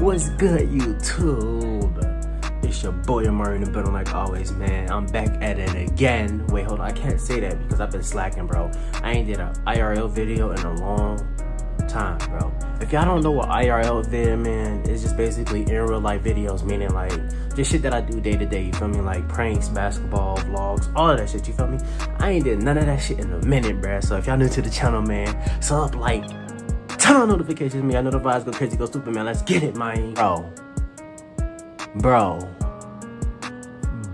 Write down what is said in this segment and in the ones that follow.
What's good, YouTube? It's your boy Amari in the building, like always, man. I'm back at it again. Wait, hold on. I can't say that because I've been slacking, bro. I ain't did an IRL video in a long time, bro. If y'all don't know what IRL video, man, it's just basically in real life videos, meaning like just shit that I do day to day, you feel me? Like pranks, basketball, vlogs, all of that shit, you feel me? I ain't did none of that shit in a minute, bruh. So if y'all new to the channel, man, sub, like, turn on notifications, man. I know the vibes go crazy, go stupid, man. Let's get it, man. Bro. Bro.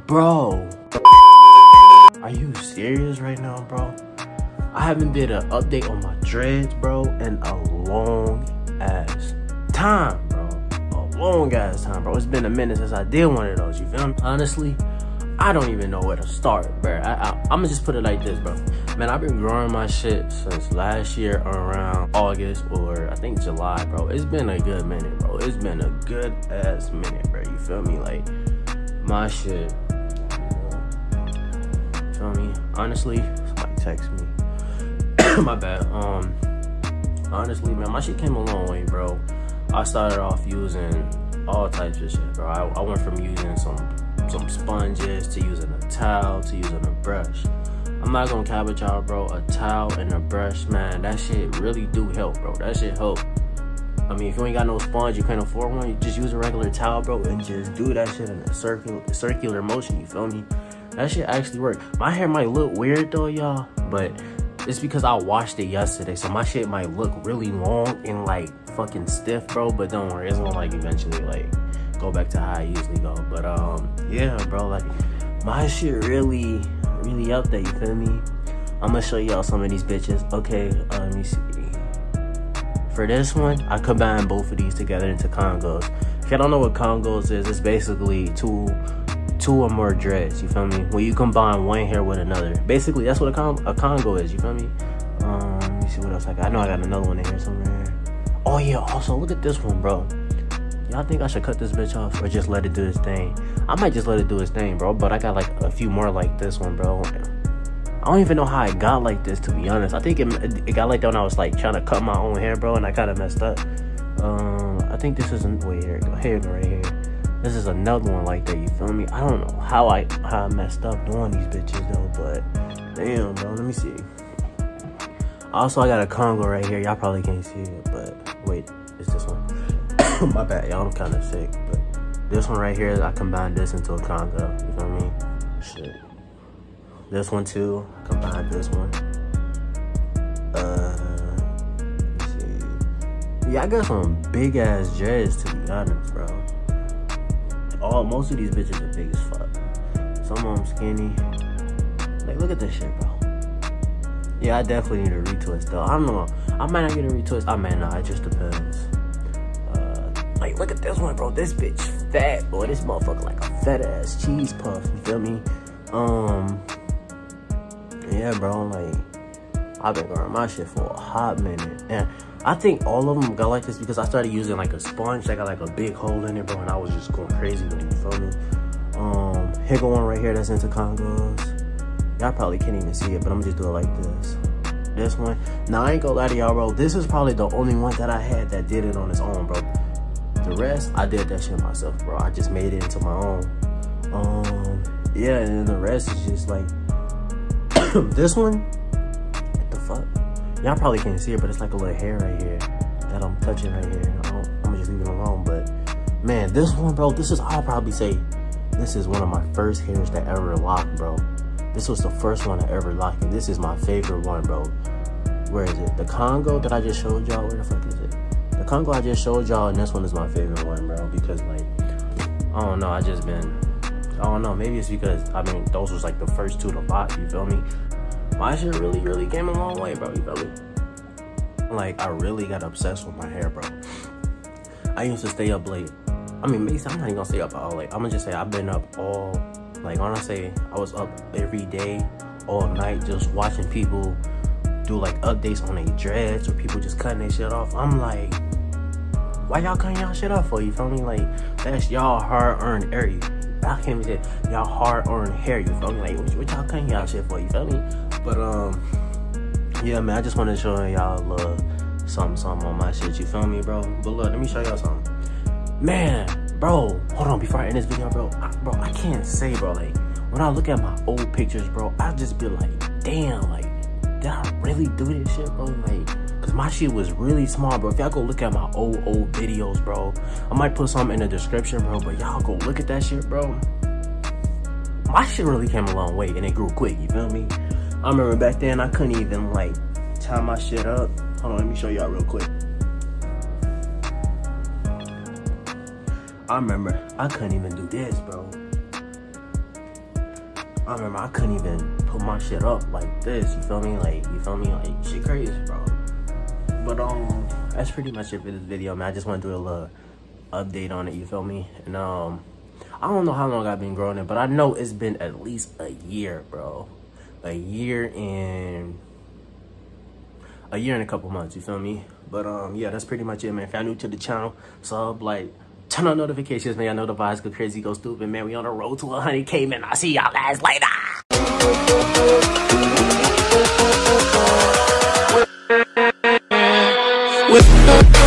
Bro. Are you serious right now, bro? I haven't did an update on my dreads, bro, in a long ass time, bro. A long ass time, bro. It's been a minute since I did one of those, you feel me? Honestly, I don't even know where to start, bro. I, I, I'm gonna just put it like this, bro. Man, I've been growing my shit since last year around August or I think July, bro. It's been a good minute, bro. It's been a good ass minute, bro. You feel me? Like, my shit. Feel me? Honestly, somebody text me. my bad. Um, honestly, man, my shit came a long way, bro. I started off using all types of shit, bro. I, I went from using some some sponges to using a towel to using a brush. I'm not gonna cap with y'all, bro. A towel and a brush, man, that shit really do help, bro. That shit help. I mean, if you ain't got no sponge, you can't afford one, you just use a regular towel, bro, and just do that shit in a circular, circular motion, you feel me? That shit actually work. My hair might look weird though, y'all, but it's because I washed it yesterday, so my shit might look really long and like fucking stiff, bro, but don't worry, it's gonna like eventually like go back to how I usually go. But um, yeah, bro, like my shit really, really up there. You feel me? I'm gonna show y'all some of these bitches. Okay, uh, let me see. For this one, I combined both of these together into Congos. If y'all don't know what Congos is, it's basically two two or more dreads. You feel me? When you combine one hair with another, basically that's what a, con a Congo is. You feel me? Um, let me see what else I got. I know I got another one in here somewhere. Oh yeah. Also, look at this one, bro. Y'all think I should cut this bitch off or just let it do its thing? I might just let it do its thing, bro. But I got like a few more like this one, bro. I don't even know how it got like this, to be honest. I think it, it got like that when I was like trying to cut my own hair, bro, and I kind of messed up. Um, I think this isn't. Wait, here, go here, right here. This is another one like that. You feel me? I don't know how I how I messed up doing these bitches though, but damn, bro. Let me see. Also, I got a Congo right here. Y'all probably can't see it, but wait, it's this one. My bad, y'all. I'm kind of sick, but this one right here, I combined this into a Congo. You feel me? Shit. This one too. Combined this one. Uh, see. Yeah, I got some big ass dreads to be honest, bro. All most of these bitches are big as fuck. Some of them skinny. Like, look at this shit, bro. Yeah, I definitely need a retwist though. I don't know. I might not get a retwist. I might not. It just depends. Like, look at this one, bro. This bitch fat, boy. This motherfucker like a fat ass cheese puff. You feel me? Um, yeah, bro. Like, I've been growing my shit for a hot minute, and I think all of them got like this because I started using like a sponge that got like a big hole in it, bro, and I was just going crazy with it. You feel me? Um, here go one right here that's into Congos. Y'all probably can't even see it, but I'm just do it like this. This one. Now I ain't gonna lie to y'all, bro. This is probably the only one that I had that did it on its own, bro. The rest, I did that shit myself, bro. I just made it into my own. Um, yeah, and then the rest is just like this one. What the fuck? Y'all probably can't see it, but it's like a little hair right here that I'm touching right here. I'm gonna just leave it alone, but man, this one, bro. This is I'll probably say this is one of my first hairs that ever locked, bro. This was the first one I ever locked, and this is my favorite one, bro. Where is it? The Congo that I just showed y'all. Where the fuck is it? The Congo I just showed y'all, and this one is my favorite one, bro. Because like, I don't know, I just been, I don't know. Maybe it's because I mean those was like the first two to lock. You feel me? My shit really, really came a long way, bro. You feel me? Like I really got obsessed with my hair, bro. I used to stay up late. I mean, basically, I'm not even gonna stay up all late. I'm gonna just say I've been up all like when I say I was up every day, all night, just watching people do like updates on their dreads or people just cutting their shit off. I'm like, why y'all cutting y'all shit off for? You feel me? Like that's y'all hard earned area. I can't even say y'all hard earned hair. You feel me? Like what, what y'all cutting y'all shit for? You feel me? But um, yeah, man. I just want to show y'all love something, something on my shit. You feel me, bro? But look, let me show y'all something man, bro, hold on, before I end this video, bro, I, bro, I can't say, bro, like, when I look at my old pictures, bro, I just be like, damn, like, did I really do this shit, bro? Like, cause my shit was really small, bro. If y'all go look at my old, old videos, bro, I might put some in the description, bro, but y'all go look at that shit, bro. My shit really came a long way and it grew quick, you feel me? I remember back then, I couldn't even, like, tie my shit up. Hold on, let me show y'all real quick. I remember I couldn't even do this, bro. I remember I couldn't even put my shit up like this. You feel me? Like you feel me? Like shit crazy, bro. But um, that's pretty much it for this video, man. I just want to do a little update on it. You feel me? And um, I don't know how long I've been growing it, but I know it's been at least a year, bro. A year and a year and a couple months. You feel me? But um, yeah, that's pretty much it, man. If you're new to the channel, sub, like Turn on notifications, man. I know the vibes go crazy, go stupid, man. We on the road to 100K, man. I'll see y'all guys later. with